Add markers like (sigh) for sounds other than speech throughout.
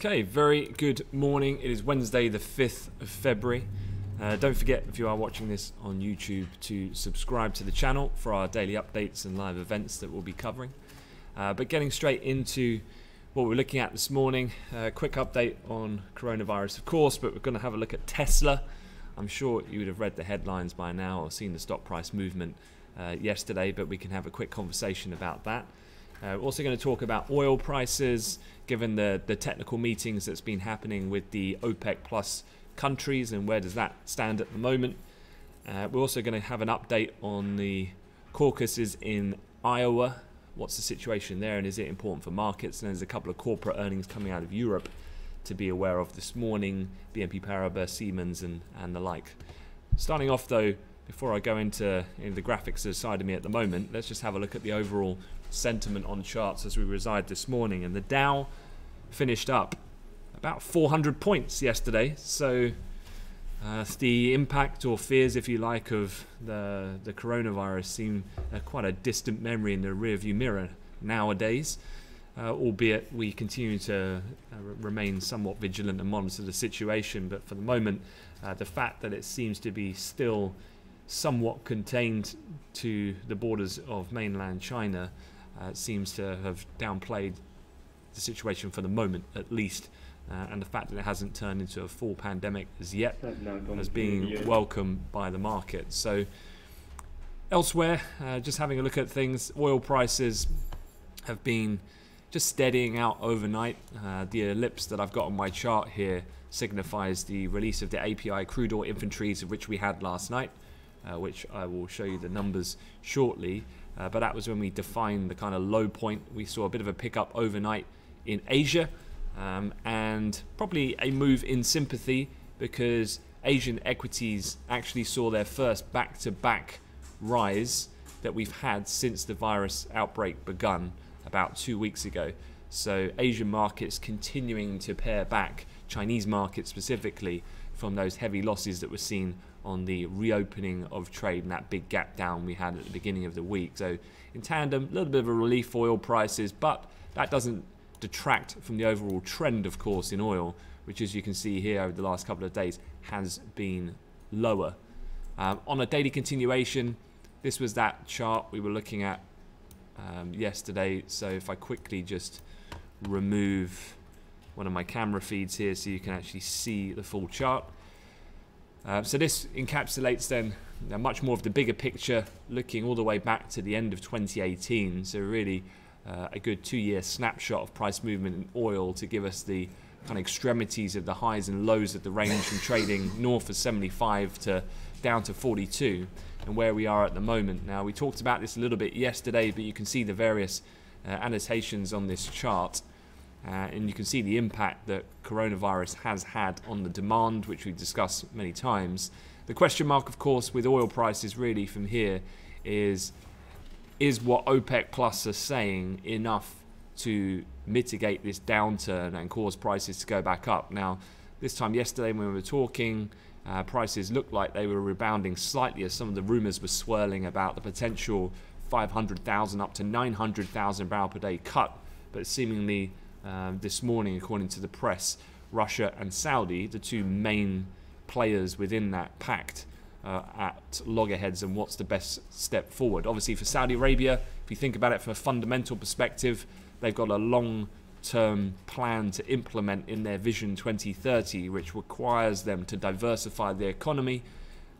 Okay, very good morning. It is Wednesday, the 5th of February. Uh, don't forget, if you are watching this on YouTube, to subscribe to the channel for our daily updates and live events that we'll be covering. Uh, but getting straight into what we're looking at this morning, a uh, quick update on coronavirus, of course, but we're going to have a look at Tesla. I'm sure you would have read the headlines by now or seen the stock price movement uh, yesterday, but we can have a quick conversation about that. Uh, we're also going to talk about oil prices, given the, the technical meetings that's been happening with the OPEC plus countries and where does that stand at the moment. Uh, we're also going to have an update on the caucuses in Iowa. What's the situation there and is it important for markets? And there's a couple of corporate earnings coming out of Europe to be aware of this morning BNP Paribas, Siemens, and, and the like. Starting off though, before I go into, into the graphics side of me at the moment, let's just have a look at the overall sentiment on charts as we reside this morning. And the Dow finished up about 400 points yesterday. So uh, the impact or fears, if you like, of the, the coronavirus seem uh, quite a distant memory in the rearview mirror nowadays. Uh, albeit we continue to uh, remain somewhat vigilant and monitor the situation. But for the moment, uh, the fact that it seems to be still somewhat contained to the borders of mainland China uh, seems to have downplayed the situation for the moment, at least. Uh, and the fact that it hasn't turned into a full pandemic as yet as being welcomed by the market. So, elsewhere, uh, just having a look at things, oil prices have been just steadying out overnight. Uh, the ellipse that I've got on my chart here signifies the release of the API crude oil inventories, of which we had last night, uh, which I will show you the numbers shortly. Uh, but that was when we defined the kind of low point. We saw a bit of a pickup overnight in Asia um, and probably a move in sympathy because Asian equities actually saw their first back to back rise that we've had since the virus outbreak begun about two weeks ago. So, Asian markets continuing to pare back, Chinese markets specifically, from those heavy losses that were seen on the reopening of trade and that big gap down we had at the beginning of the week. So, in tandem, a little bit of a relief for oil prices, but that doesn't detract from the overall trend, of course, in oil, which, as you can see here over the last couple of days, has been lower. Um, on a daily continuation, this was that chart we were looking at um, yesterday. So, if I quickly just remove one of my camera feeds here so you can actually see the full chart. Uh, so this encapsulates then much more of the bigger picture, looking all the way back to the end of 2018. So really uh, a good two-year snapshot of price movement in oil to give us the kind of extremities of the highs and lows of the range from trading north of 75 to down to 42 and where we are at the moment. Now we talked about this a little bit yesterday, but you can see the various uh, annotations on this chart. Uh, and you can see the impact that coronavirus has had on the demand, which we've discussed many times. The question mark, of course, with oil prices really from here is is what OPEC Plus are saying enough to mitigate this downturn and cause prices to go back up? Now, this time yesterday when we were talking, uh, prices looked like they were rebounding slightly as some of the rumors were swirling about the potential 500,000 up to 900,000 barrel per day cut, but seemingly um, this morning, according to the press, Russia and Saudi, the two main players within that pact, uh, at loggerheads and what's the best step forward. Obviously, for Saudi Arabia, if you think about it from a fundamental perspective, they've got a long term plan to implement in their Vision 2030, which requires them to diversify their economy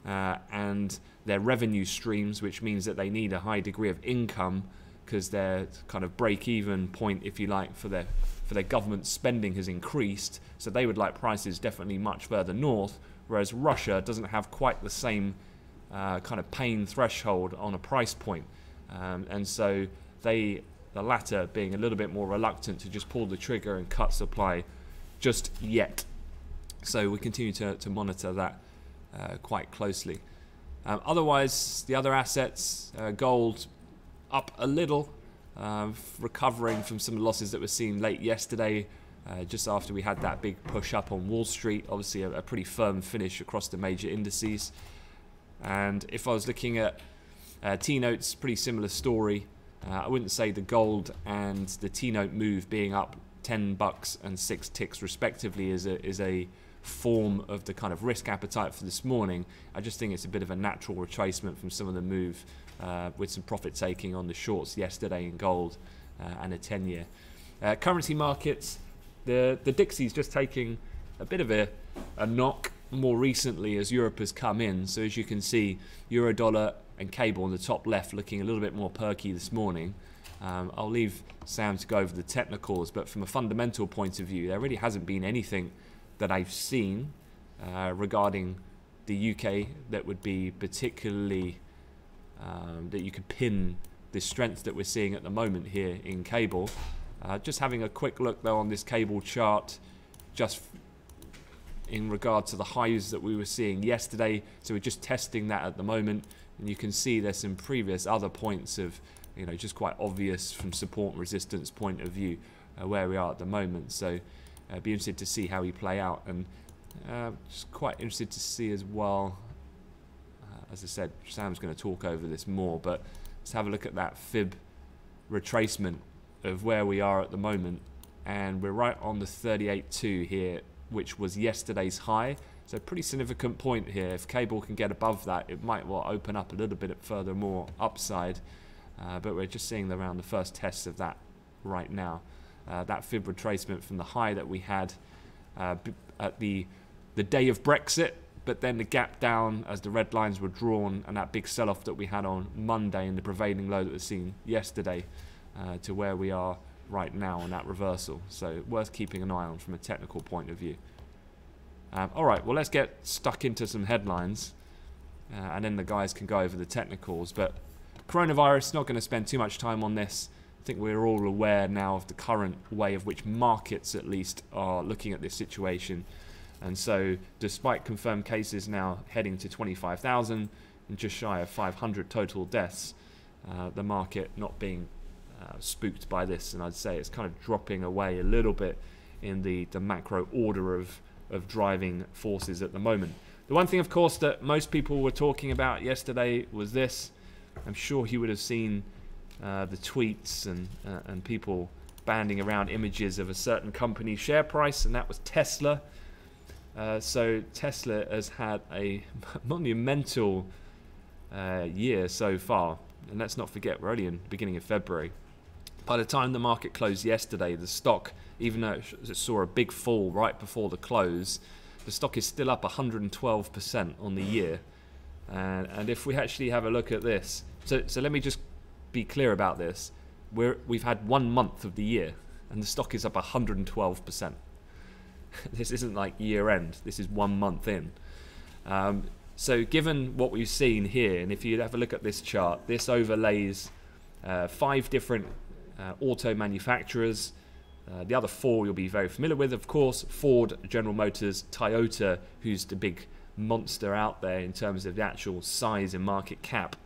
uh, and their revenue streams, which means that they need a high degree of income because their kind of break even point, if you like, for their for their government spending has increased. So they would like prices definitely much further north, whereas Russia doesn't have quite the same uh, kind of pain threshold on a price point. Um, and so they, the latter, being a little bit more reluctant to just pull the trigger and cut supply just yet. So we continue to, to monitor that uh, quite closely. Um, otherwise, the other assets, uh, gold up a little, uh, recovering from some losses that were seen late yesterday, uh, just after we had that big push up on Wall Street. Obviously, a, a pretty firm finish across the major indices. And if I was looking at uh, T notes, pretty similar story. Uh, I wouldn't say the gold and the T note move being up 10 bucks and 6 ticks respectively is a is a form of the kind of risk appetite for this morning. I just think it's a bit of a natural retracement from some of the move uh, with some profit taking on the shorts yesterday in gold uh, and a 10 year. Uh, currency markets, the the Dixie's just taking a bit of a, a knock more recently as Europe has come in. So as you can see, euro dollar and cable on the top left looking a little bit more perky this morning. Um, I'll leave Sam to go over the technicals, but from a fundamental point of view, there really hasn't been anything that I've seen uh, regarding the UK that would be particularly um, that you could pin the strength that we're seeing at the moment here in cable. Uh, just having a quick look though on this cable chart, just in regard to the highs that we were seeing yesterday. So we're just testing that at the moment, and you can see there's some previous other points of, you know, just quite obvious from support and resistance point of view uh, where we are at the moment. So uh, be interested to see how we play out, and uh, just quite interested to see as well. As I said, Sam's going to talk over this more, but let's have a look at that fib retracement of where we are at the moment, and we're right on the 38.2 here which was yesterday's high. So pretty significant point here. If cable can get above that, it might well open up a little bit further more upside. Uh, but we're just seeing around the first test of that right now. Uh, that fib retracement from the high that we had uh, at the the day of Brexit, but then the gap down as the red lines were drawn and that big sell-off that we had on Monday and the prevailing low that was seen yesterday uh, to where we are right now on that reversal. So worth keeping an eye on from a technical point of view. Um, all right, well, let's get stuck into some headlines. Uh, and then the guys can go over the technicals. But coronavirus, not going to spend too much time on this. I think we're all aware now of the current way of which markets, at least, are looking at this situation. And so, despite confirmed cases now heading to 25,000 and just shy of 500 total deaths, uh, the market not being uh, spooked by this, and I'd say it's kind of dropping away a little bit in the, the macro order of, of driving forces at the moment. The one thing, of course, that most people were talking about yesterday was this. I'm sure you would have seen uh, the tweets and, uh, and people banding around images of a certain company's share price, and that was Tesla. Uh, so Tesla has had a (laughs) monumental uh, year so far, and let's not forget we're only in the beginning of February. By the time the market closed yesterday, the stock, even though it saw a big fall right before the close, the stock is still up 112% on the year. And, and if we actually have a look at this, so, so let me just be clear about this. We're, we've had one month of the year, and the stock is up 112%. (laughs) this isn't like year end, this is one month in. Um, so given what we've seen here, and if you have a look at this chart, this overlays uh, five different uh, auto manufacturers. Uh, the other four you'll be very familiar with, of course, Ford, General Motors, Toyota, who's the big monster out there in terms of the actual size and market cap,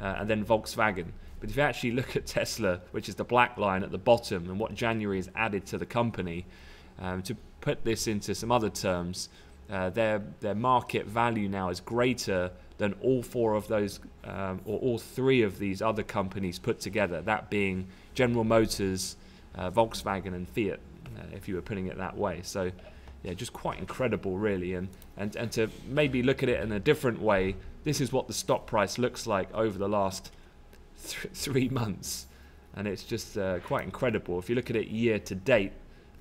uh, and then Volkswagen. But if you actually look at Tesla, which is the black line at the bottom, and what January has added to the company, um, to put this into some other terms, uh, their their market value now is greater than all four of those, um, or all three of these other companies put together. That being General Motors, uh, Volkswagen, and Fiat, uh, if you were putting it that way. So, yeah, just quite incredible, really. And, and, and to maybe look at it in a different way, this is what the stock price looks like over the last th three months. And it's just uh, quite incredible. If you look at it year to date,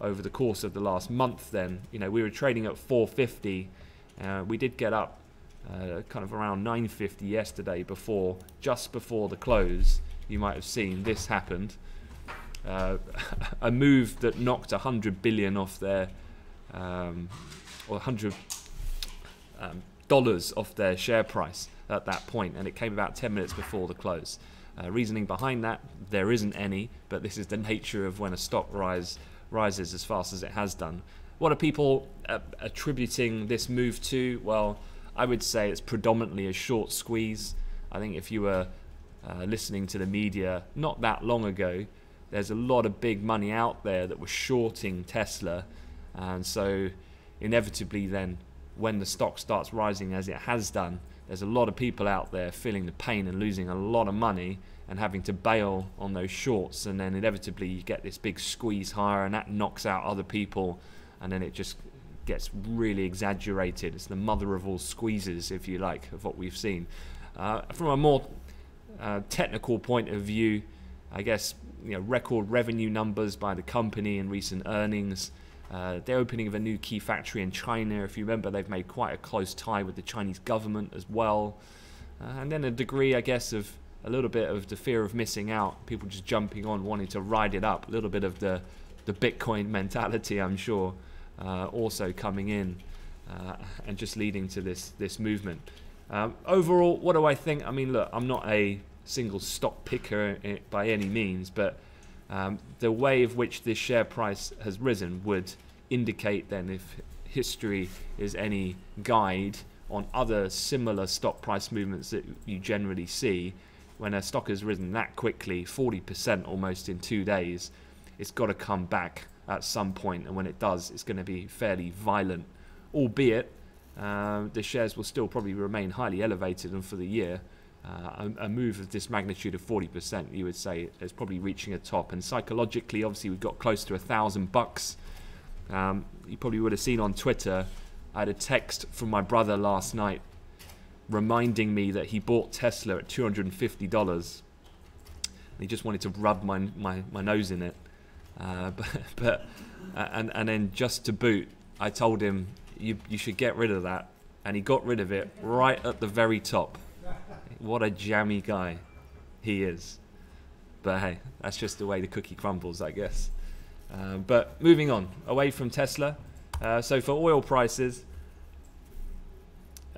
over the course of the last month, then, you know, we were trading at 450. Uh, we did get up uh, kind of around 950 yesterday before, just before the close. You might have seen this happened uh, (laughs) a move that knocked 100 billion off their um, or 100 um, dollars off their share price at that point, and it came about 10 minutes before the close. Uh, reasoning behind that, there isn't any, but this is the (laughs) nature of when a stock rise rises as fast as it has done. What are people uh, attributing this move to? Well, I would say it's predominantly a short squeeze. I think if you were uh, listening to the media not that long ago, there's a lot of big money out there that was shorting Tesla, and so inevitably then when the stock starts rising as it has done, there's a lot of people out there feeling the pain and losing a lot of money, and having to bail on those shorts, and then inevitably you get this big squeeze higher, and that knocks out other people, and then it just gets really exaggerated. It's the mother of all squeezes, if you like, of what we've seen. Uh, from a more uh, technical point of view, I guess you know record revenue numbers by the company and recent earnings. Uh, the opening of a new key factory in China. If you remember, they've made quite a close tie with the Chinese government as well. Uh, and then a degree, I guess, of a little bit of the fear of missing out, people just jumping on, wanting to ride it up, a little bit of the, the Bitcoin (laughs) mentality, I'm sure, uh, also coming in uh, and just leading to this, this movement. Um, overall, what do I think? I mean, look, I'm not a single stock picker by any means, but um, the way of which this share price has risen would indicate then if history is any guide on other similar stock price movements that you generally see when a stock has risen that quickly 40% almost in two days it's got to come back at some point and when it does it's going to be fairly violent albeit uh, the shares will still probably remain highly elevated and for the year uh, a, a, move of this magnitude of 40%, you would say, is probably reaching a top. And psychologically, obviously, we've got close to a thousand bucks. Um, you probably would have seen on Twitter, I had a text from my brother last night reminding me that he bought Tesla at $250. He just wanted to rub my, my, my nose in it. Uh, (laughs) but, but and, and then just to boot, I told him, you, you should get rid of that. And he got rid of it right at the very top. What a jammy guy he is. But hey, that's just the way the cookie crumbles, I guess. Uh, but moving on, away from Tesla. Uh, so for oil prices,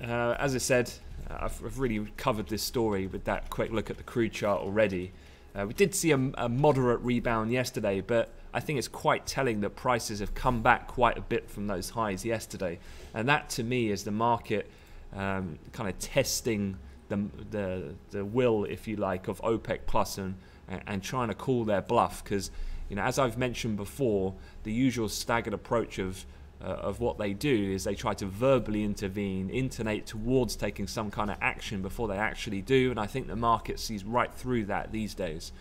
uh, as I said, I've, I've, really covered this story with that quick look at the crude chart already. Uh, we did see a, a, moderate rebound yesterday, but I think it's quite telling that prices have come back quite a bit from those highs yesterday. And that to me is the market um, kind of testing the, the, the will, if you like, of OPEC Plus and, and trying to call their bluff. Because, you know, as I've mentioned before, the usual staggered approach of uh, of what they do is they try to verbally intervene, intonate towards taking some kind of action before they actually do. And I think the market sees right through that these days.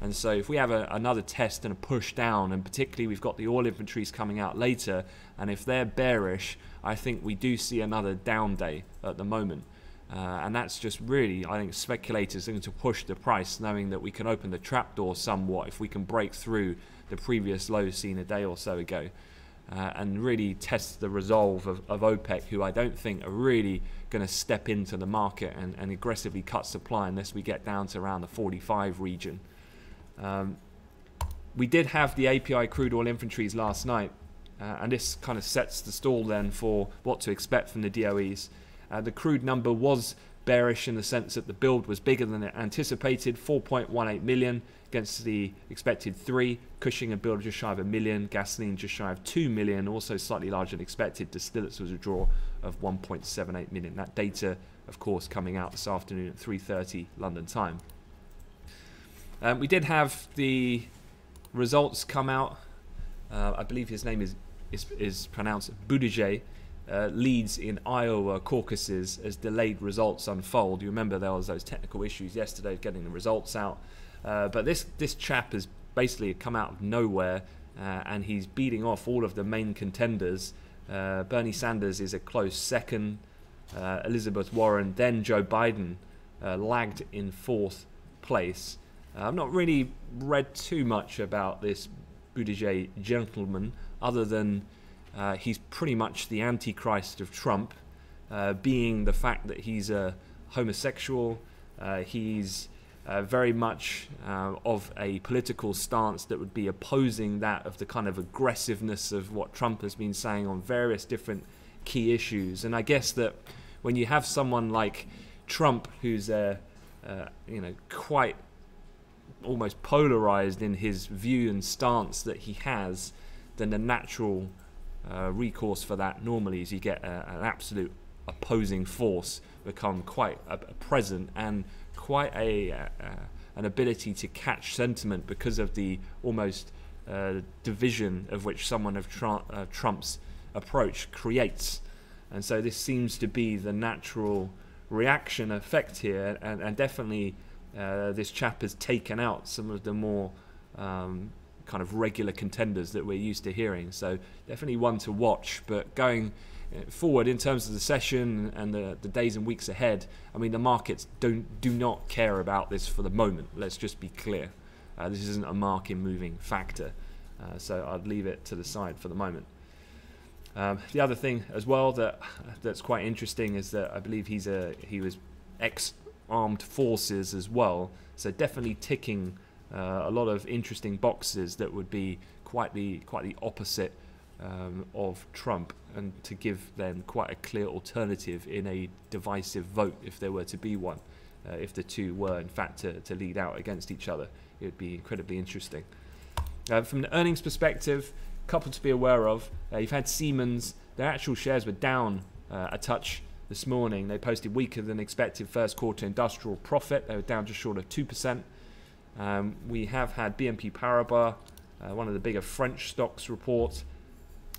And so, if we have a, another test and a push down, and particularly we've got the oil inventories coming out later, and if they're bearish, I think we do see another down day at the moment. Uh, and that's just really, I think, speculators going to push the price, knowing that we can open the trapdoor somewhat if we can break through the previous low seen a day or so ago. Uh, and really test the resolve of, of, OPEC, who I don't think are really going to step into the market and, and, aggressively cut supply unless we get down to around the 45 region. Um, we did have the API crude oil inventories last night, uh, and this kind of sets the stall then for what to expect from the DOEs. Uh, the crude number was bearish in the sense that the build was bigger than it anticipated 4.18 million against the expected 3 cushing a build just shy of a million gasoline just shy of 2 million also slightly larger than expected distillates was a draw of 1.78 million. That data of course coming out this afternoon at 3.30 london time. Um, we did have the results come out. Uh, i believe his name is is, is pronounced Buttigieg uh, leads in Iowa caucuses as delayed results unfold. You remember there was those technical issues yesterday getting the results out, uh, but this this chap has basically come out of nowhere uh, and he's beating off all of the main contenders. Uh, Bernie Sanders is a close second. Uh, Elizabeth Warren, then Joe Biden, uh, lagged in fourth place. I've not really read too much about this Buttigieg gentleman, other than uh, he's pretty much the antichrist of Trump, uh, being the fact that he's a homosexual. Uh, he's uh, very much uh, of a political stance that would be opposing that of the kind of aggressiveness of what Trump has been saying on various different key issues. And I guess that when you have someone like Trump, who's a uh, you know quite almost polarized in his view and stance that he has, then the natural uh, recourse for that normally is you get a, an absolute opposing force become quite present and quite a, a, an ability to catch sentiment because of the almost uh, division of which someone of uh, Trump's approach creates. And so this seems to be the natural reaction effect here, and, and definitely uh, this chap has taken out some of the more um, kind of regular contenders that we're used to hearing. So definitely one to watch. But going uh, forward in terms of the session and the, the days and weeks ahead, I mean the markets don't do not care about this for the moment. Let's just be clear. Uh, this isn't a market moving factor. Uh, so I'd leave it to the side for the moment. Um, the other thing as well that that's quite interesting is that I believe he's a he was ex armed forces as well, so definitely ticking uh, a lot of interesting boxes that would be quite the quite the opposite um, of Trump, and to give them quite a clear alternative in a divisive vote if there were to be one. Uh, if the two were in fact to, to lead out against each other, it would be incredibly interesting. Uh, from the earnings perspective, a couple to be aware of. Uh, you've had Siemens, their actual shares were down uh, a touch this morning. They posted weaker than expected first quarter industrial profit. They were down just short of 2%. Um, we have had BNP Paribas, uh, one of the bigger French stocks, report.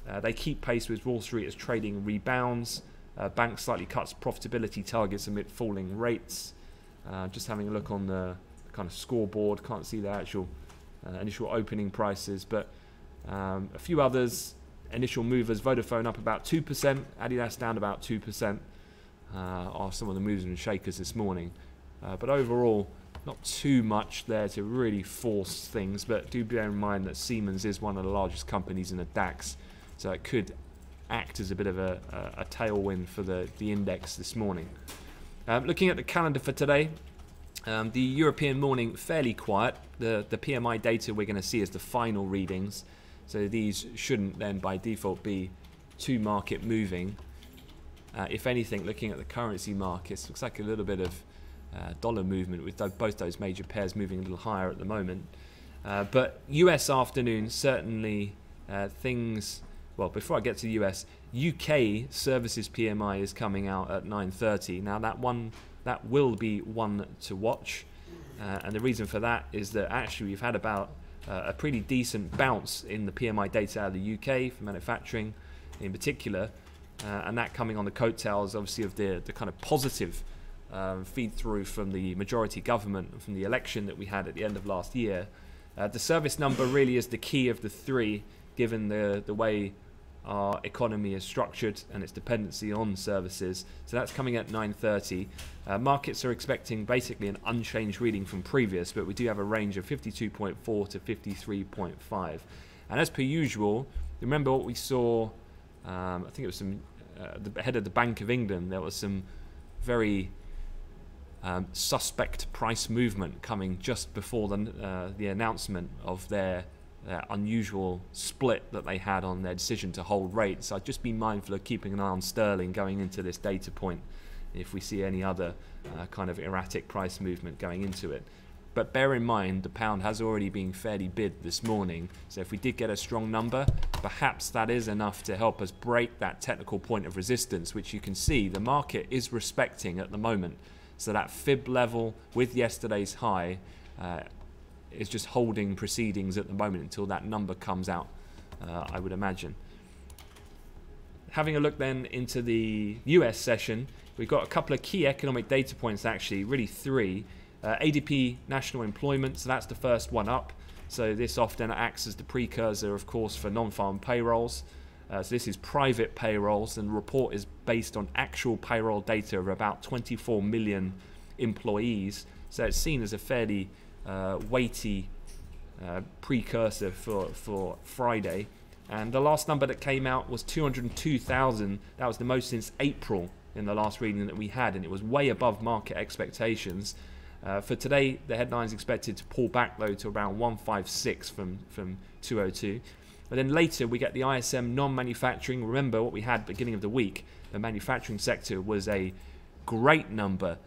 Uh, they keep pace with Wall Street as trading rebounds. Uh, bank slightly cuts profitability targets amid falling rates. Uh, just having a look on the kind of scoreboard, can't see the actual initial opening prices, but um, a few others, initial movers, Vodafone up about 2%, Adidas down about 2%, uh, are some of the movers and shakers this morning. Uh, but overall, not too much there to really force things, but do bear in mind that Siemens is one of the largest companies in the DAX, so it could act as a bit of a, a, a tailwind for the, the index this morning. Um, looking at the calendar for today, um, the European morning fairly quiet. The, the PMI data we're going to see as the final readings. So these shouldn't then by default be too market moving. Uh, if anything, looking at the currency markets, looks like a little bit of uh, dollar movement with both those major pairs moving a little higher at the moment. Uh, but US afternoon, certainly uh, things. Well, before I get to the US, UK services PMI is coming out at 9:30. Now that one that will be one to watch, uh, and the reason for that is that actually we've had about uh, a pretty decent bounce in the PMI data out of the UK for manufacturing in particular, uh, and that coming on the coattails obviously of the, the kind of positive um, feed through from the majority government from the election that we had at the end of last year. Uh, the service number really is the key of the three, given the, the way our economy is structured and its dependency on services. So that's coming at 9.30. Uh, markets are expecting basically an unchanged reading from previous, but we do have a range of 52.4 to 53.5. And as per usual, remember what we saw, um, I think it was some, uh, the head of the Bank of England, there was some very um, suspect price movement coming just before the, uh, the announcement of their unusual split that they had on their decision to hold rates. I'd just be mindful of keeping an eye on sterling going into this data point if we see any other uh, kind of erratic price movement going into it. But bear in mind, the pound has already been fairly bid this morning. So if we did get a strong number, perhaps that is enough to help us break that technical point of resistance, which you can see the market is respecting at the moment. So that fib level with yesterday's high uh, is just holding proceedings at the moment until that number comes out, uh, I would imagine. Having a look then into the US session, we've got a couple of key economic data points actually, really three. Uh, ADP national employment, so that's the first one up. So this often acts as the precursor, of course, for non-farm payrolls. Uh, so this is private payrolls, and the report is based on actual payroll data of about 24 million employees. So it's seen as a fairly uh, weighty uh, precursor for, for Friday. And the last number that came out was 202,000. That was the most since April in the last reading that we had, and it was way above market expectations. Uh, for today, the headline is expected to pull back though to around 156 from, from 202. But then later we get the ISM non-manufacturing. Remember what we had beginning of the week. The manufacturing sector was a great number,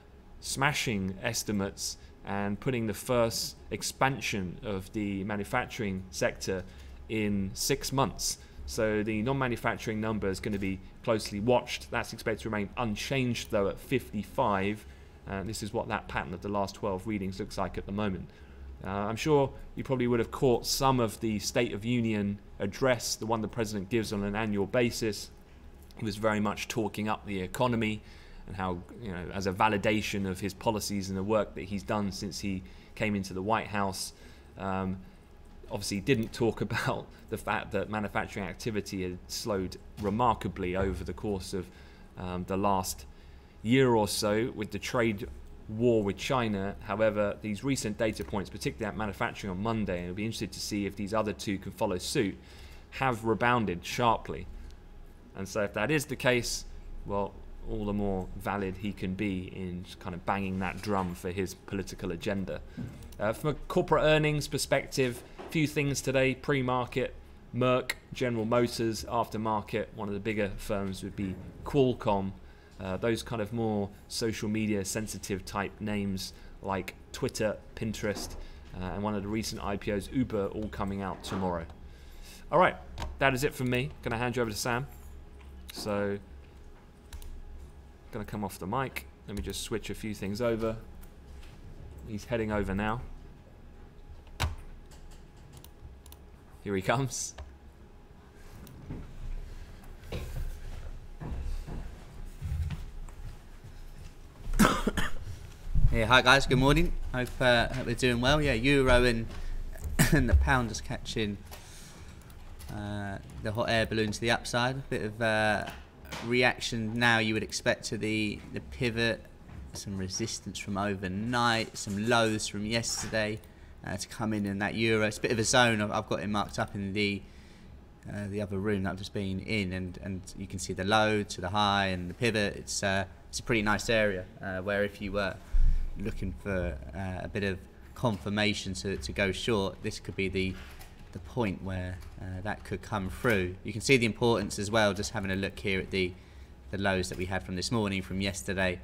smashing estimates and putting the first expansion of the manufacturing sector in six months. So the non-manufacturing number is going to be closely watched. That's expected to remain unchanged though at 55. And this is what that pattern of the last 12 readings looks like at the moment. Uh, I'm sure you probably would have caught some of the State of Union address, the one the President gives on an annual basis. He was very much talking up the economy and how you know as a validation of his policies and the work that he's done since he came into the White House. Um, obviously, didn't talk (laughs) about the fact that manufacturing activity had slowed remarkably over the course of um, the last year or so with the trade war with China. However, these recent data points, particularly at manufacturing on Monday, and it'll be interested to see if these other two can follow suit, have rebounded sharply. And so, if that is the case, well, all the more valid he can be in kind of banging that drum for his political agenda. Uh, from a corporate earnings perspective, a few things today pre market. Merck, General Motors, aftermarket, one of the bigger firms would be Qualcomm. Uh, those kind of more social media sensitive type names like Twitter, Pinterest, uh, and one of the recent IPOs, Uber, all coming out tomorrow. All right, that is it from me. Going to hand you over to Sam. So, going to come off the mic. Let me just switch a few things over. He's heading over now. Here he comes. (coughs) Yeah, hi guys, good morning. Hope, uh, hope we're doing well. Yeah, Euro and, (coughs) and the pound is catching uh, the hot air balloon to the upside. A bit of uh, reaction now you would expect to the, the pivot, some resistance from overnight, some lows from yesterday uh, to come in in that Euro. It's a bit of a zone. I've, got it marked up in the uh, the other room that I've just been in, and, and you can see the low to the high and the pivot. It's uh, it's a pretty nice area uh, where if you were looking for uh, a bit of confirmation to, to go short, this could be the the point where uh, that could come through. You can see the importance as well, just having a look here at the the lows that we had from this morning, from yesterday,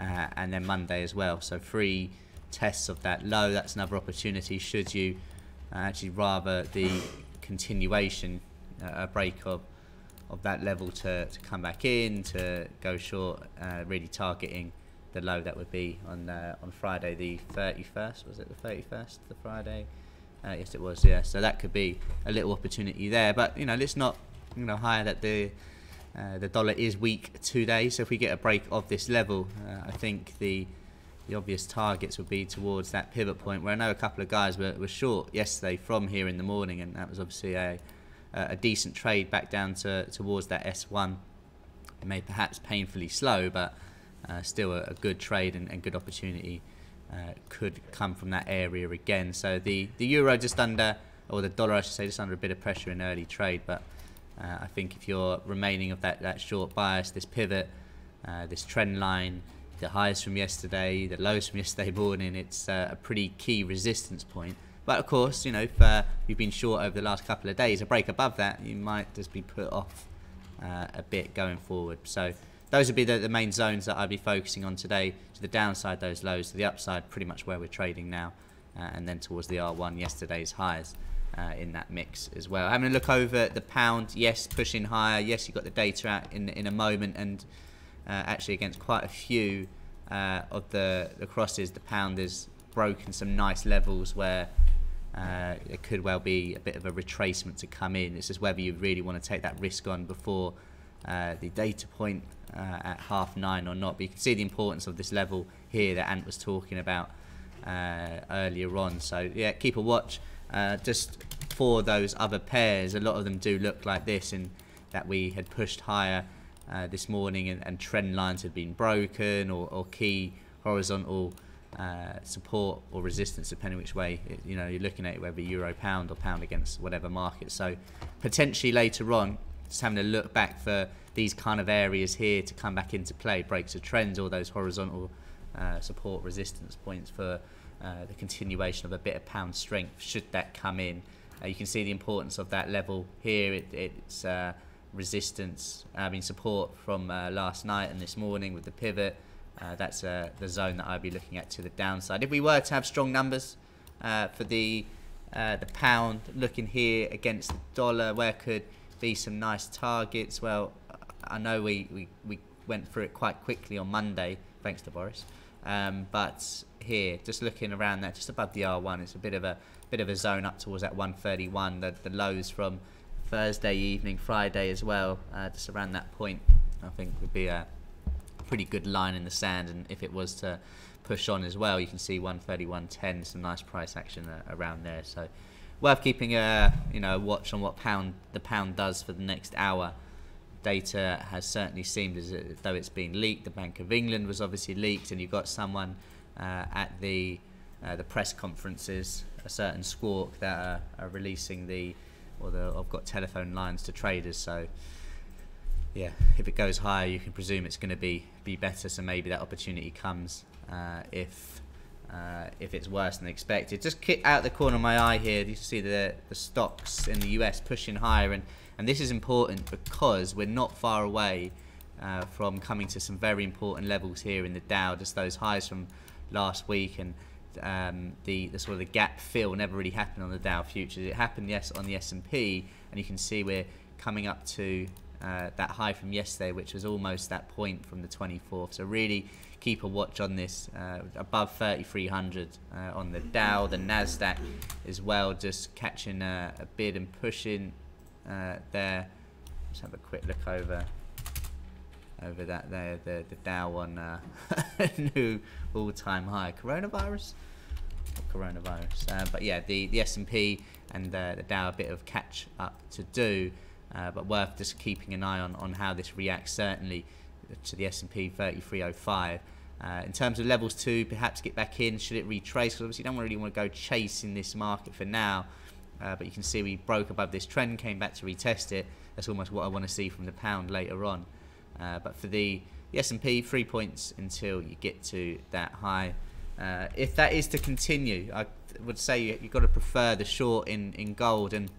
uh, and then Monday as well. So three tests of that low. That's another opportunity. Should you uh, actually rather the continuation, uh, a break of of that level to, to come back in to go short, uh, really targeting the low that would be on uh, on Friday the 31st. Was it the 31st? The Friday. Uh, yes, it was. Yeah. So that could be a little opportunity there. But you know, let's not you know higher that the uh, the dollar is weak today. So if we get a break of this level, uh, I think the the obvious targets would be towards that pivot point. Where I know a couple of guys were, were short yesterday from here in the morning, and that was obviously a a decent trade back down to towards that S1. It may perhaps painfully slow, but uh, still a, a, good trade and, and good opportunity uh, could come from that area again. So the, the euro just under, or the dollar I should say, just under a bit of pressure in early trade. But uh, I think if you're remaining of that, that short bias, this pivot, uh, this trend line, the highs from yesterday, the lows from (laughs) yesterday morning, it's uh, a pretty key resistance point. But of course, you know, if uh, you've been short over the last couple of days, a break above that, you might just be put off a bit going forward. So those would be the, the main zones that I'd be focusing on today. To the downside, those lows. To the upside, pretty much where we're trading now. Uh, and then towards the R1, yesterday's highs uh, in that mix as well. Having a look over the pound, yes, pushing higher. Yes, you've got the data out in, in a moment. And uh, actually, against quite a few uh, of the, the crosses, the pound has broken some nice levels where uh, it could well be a bit of a retracement to come in. It's just whether you really want to take that risk on before uh, the data point uh, at half nine or not. But you can see the importance of this level here that Ant was talking about uh, earlier on. So yeah, keep a watch. Uh, just for those other pairs, a lot of them do look like this, and that we had pushed higher uh, this morning, and, and, trend lines had been broken, or, or key horizontal support or resistance, depending which way you know you're looking at it, whether euro pound or pound against whatever market. So potentially later on, just having a look back for these kind of areas here to come back into play, breaks of trends, all those horizontal uh, support resistance points for uh, the continuation of a bit of pound strength should that come in. Uh, you can see the importance of that level here. It, it's uh, resistance, I mean support from uh, last night and this morning with the pivot. Uh, that's the zone that I'd be looking at to the downside. If we were to have strong numbers for the the pound, looking here against the dollar, where could be some nice targets. Well, I know we, we, we went through it quite quickly on Monday, thanks to Boris. Um, but here, just looking around there, just above the R1, it's a bit of a bit of a zone up towards that 131. The, the lows from Thursday evening, Friday as well, uh, just around that point, I think would be a pretty good line in the sand, and if it was to push on as well, you can see 131.10, some nice price action uh, around there. So worth keeping a you know watch on what pound the pound does for the next hour. Data has certainly seemed as though it's been leaked. The Bank of England was obviously leaked, and you've got someone uh, at the uh, the press conferences, a certain squawk that are, are releasing the or the I've got telephone lines to traders. So yeah, if it goes higher, you can presume it's going to be be better. So maybe that opportunity comes uh, if uh, if it's worse than expected. Just out the corner of my eye here, you see the the stocks in the US pushing higher, and and this is important because we're not far away uh, from coming to some very important levels here in the Dow. Just those highs from last week and. Um, the, the sort of the gap fill never really happened on the Dow futures. It happened yes on the S&P, and you can see we're coming up to uh, that high from yesterday, which was almost that point from the 24th. So really keep a watch on this uh, above 3,300 uh, on the Dow, the Nasdaq as well, just catching a, a bid and pushing uh, there. Let's have a quick look over over that there, the the Dow on uh, (laughs) new all-time high. Coronavirus, or coronavirus. Uh, but yeah, the the S&P and uh, the Dow a bit of catch up to do. Uh, but worth just keeping an eye on, on how this reacts certainly to the S&P 3305. Uh, in terms of levels two, perhaps get back in. Should it retrace? Because obviously, you don't really want to go chasing this market for now. Uh, but you can see we broke above this trend, came back to retest it. That's almost what I want to see from the pound later on. Uh, but for the, the S&P, three points until you get to that high. Uh, if that is to continue, I would say you, have got to prefer the short in, in gold. And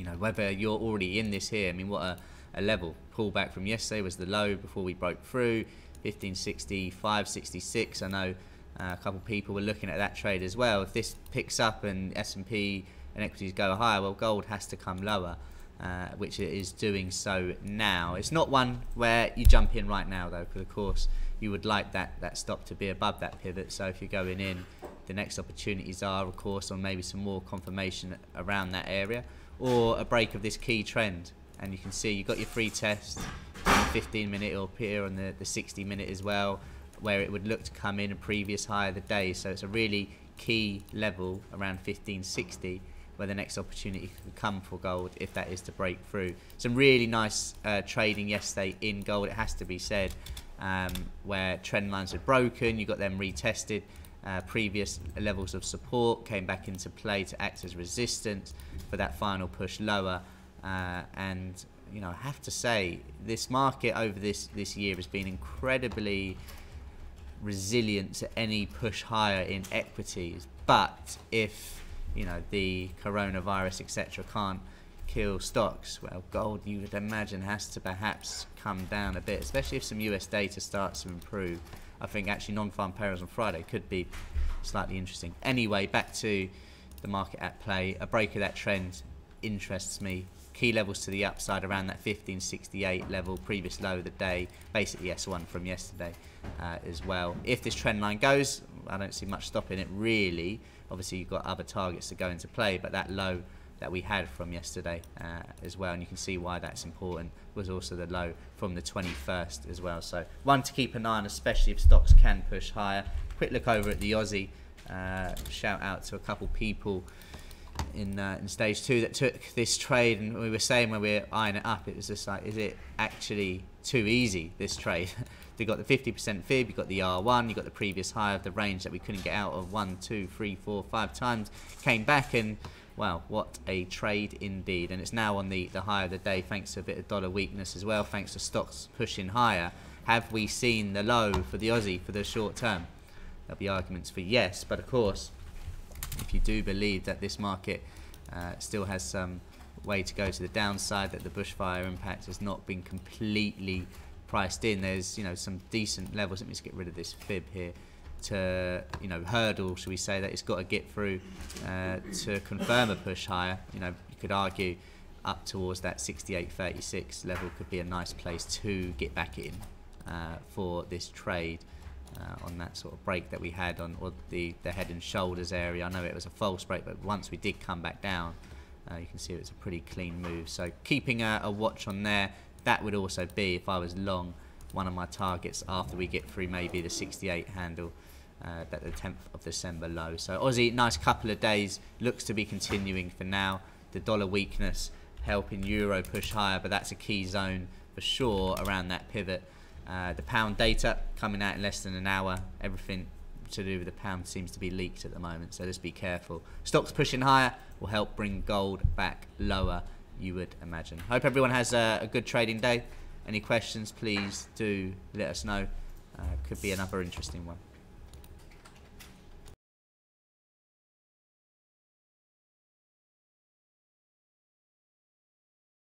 you know whether you're already in this here. I mean, what a, a level pullback from yesterday was the low before we broke through. 1565, 66. I know uh, a couple of people were looking at that trade as well. If this picks up and S&P and equities go higher, well, gold has to come lower, uh, which it is doing so now. It's not one where you jump in right now, though, because of course you would like that that stop to be above that pivot. So if you're going in, the next opportunities are, of course, on maybe some more confirmation around that area, or a break of this key trend. And you can see you've got your free test 15 minute it'll appear on the, the 60 minute as well where it would look to come in a previous high of the day so it's a really key level around 1560 where the next opportunity could come for gold if that is to break through some really nice uh, trading yesterday in gold it has to be said um, where trend lines had broken you got them retested uh, previous levels of support came back into play to act as resistance for that final push lower uh, and you know, I have to say this market over this this year has been incredibly resilient to any push higher in equities. But if you know the coronavirus etc. can't kill stocks, well, gold you would imagine has to perhaps come down a bit, especially if some US data starts to improve. I think actually non-farm payrolls on Friday could be slightly interesting. Anyway, back to the market at play. A break of that trend interests me key levels to the upside around that 1568 level, previous low of the day, basically S1 from yesterday uh, as well. If this trend line goes, I don't see much stopping it really. Obviously, you've got other targets to go into play, but that low that we had from yesterday uh, as well, and you can see why that's important, was also the low from the 21st as well. So, one to keep an eye on, especially if stocks can push higher. Quick look over at the Aussie. Uh, shout out to a couple people in uh, in stage two that took this trade, and we were saying when we were eyeing it up, it was just like, is it actually too easy this trade? (laughs) they got the 50% fib, you got the R1, you got the previous high of the range that we couldn't get out of one, two, three, four, five times, came back and. Well, what a trade indeed. And it's now on the, the high of the day thanks to a bit of dollar weakness as well, thanks to stocks pushing higher. Have we seen the low for the Aussie for the short term? There'll be arguments for yes, but of course, if you do believe that this market uh, still has some way to go to the downside, that the bushfire impact has not been completely priced in, there's you know some decent levels. Let me just get rid of this fib here to you know hurdle, should we say that it's got to get through uh, to confirm a push higher. You know you could argue up towards that 68.36 level could be a nice place to get back in uh, for this trade uh, on that sort of break that we had on the, the head and shoulders area. I know it was a false break, but once we did come back down, uh, you can see it was a pretty clean move. So keeping a, a, watch on there, that would also be, if I was long, one of my targets after we get through maybe the 68 handle. Uh, the 10th of December low. So Aussie, nice couple of days, looks to be continuing for now. The dollar weakness helping euro push higher, but that's a key zone for sure around that pivot. Uh, the pound data coming out in less than an hour. Everything to do with the pound seems to be leaked at the moment, so just be careful. Stocks pushing higher will help bring gold back lower, you would imagine. Hope everyone has a, a good trading day. Any questions, please do let us know. Uh, could be another interesting one.